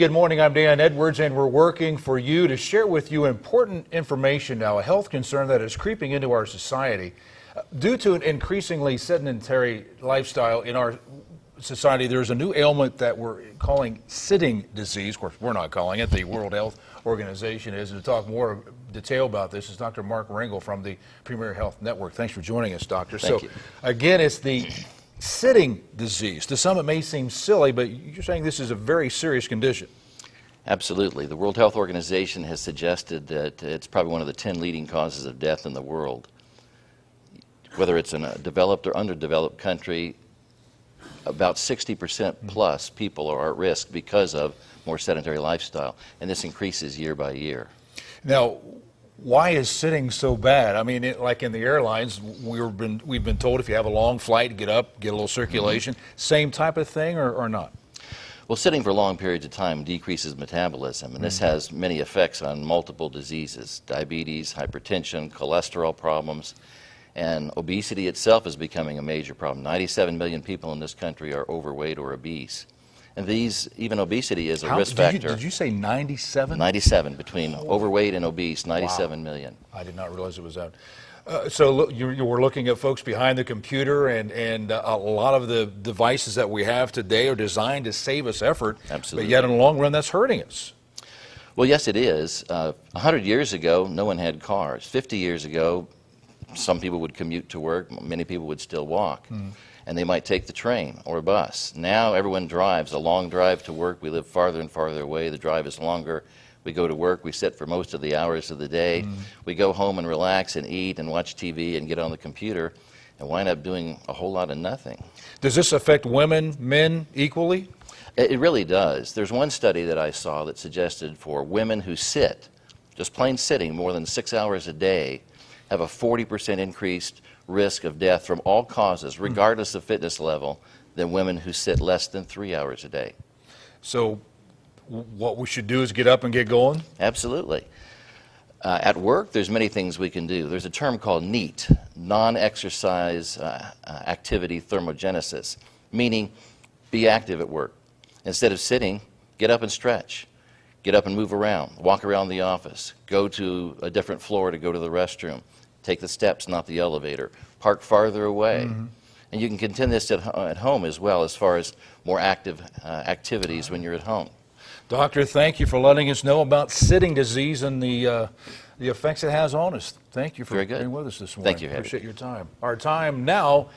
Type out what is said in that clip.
Good morning, I'm Dan Edwards, and we're working for you to share with you important information now, a health concern that is creeping into our society. Uh, Due to an increasingly sedentary lifestyle in our society, there's a new ailment that we're calling sitting disease. Of course, we're not calling it, the World Health Organization is. And to talk more detail about this is Dr. Mark Ringel from the Premier Health Network. Thanks for joining us, Doctor. Thank so, you. again, it's the sitting disease. To some, it may seem silly, but you're saying this is a very serious condition. Absolutely. The World Health Organization has suggested that it's probably one of the 10 leading causes of death in the world. Whether it's in a developed or underdeveloped country, about 60% hmm. plus people are at risk because of more sedentary lifestyle, and this increases year by year. Now, why is sitting so bad? I mean, it, like in the airlines, we've been we've been told if you have a long flight, get up, get a little circulation. Mm-hmm. Same type of thing, or, or not? Well, sitting for long periods of time decreases metabolism, and this mm-hmm. has many effects on multiple diseases diabetes, hypertension, cholesterol problems, and obesity itself is becoming a major problem. 97 million people in this country are overweight or obese. And these, even obesity is a How- risk did you- factor. Did you say 97? 97 between overweight and obese, 97 million. I did not realize it was that. Uh, so look, you, you were looking at folks behind the computer, and, and uh, a lot of the devices that we have today are designed to save us effort. Absolutely. But yet, in the long run, that's hurting us. Well, yes, it is. Uh, 100 years ago, no one had cars. 50 years ago, some people would commute to work, many people would still walk. And they might take the train or a bus. Now everyone drives a long drive to work. We live farther and farther away. The drive is longer. We go to work. We sit for most of the hours of the day. Mm. We go home and relax and eat and watch TV and get on the computer and wind up doing a whole lot of nothing. Does this affect women, men equally? It it really does. There's one study that I saw that suggested for women who sit, just plain sitting more than six hours a day, have a 40% increased risk of death from all causes, regardless of fitness level, than women who sit less than three hours a day. So, what we should do is get up and get going. Absolutely. Uh, at work, there's many things we can do. There's a term called NEAT, non-exercise uh, uh, activity thermogenesis, meaning be active at work. Instead of sitting, get up and stretch. Get up and move around. Walk around the office. Go to a different floor to go to the restroom. Take the steps, not the elevator. Park farther away. And you can contend this at, at home as well, as far as more active uh, activities when you're at home. Doctor, thank you for letting us know about sitting disease and the, uh, the effects it has on us. Thank you for being with us this morning. Thank you, Harry. Appreciate your time. Our time now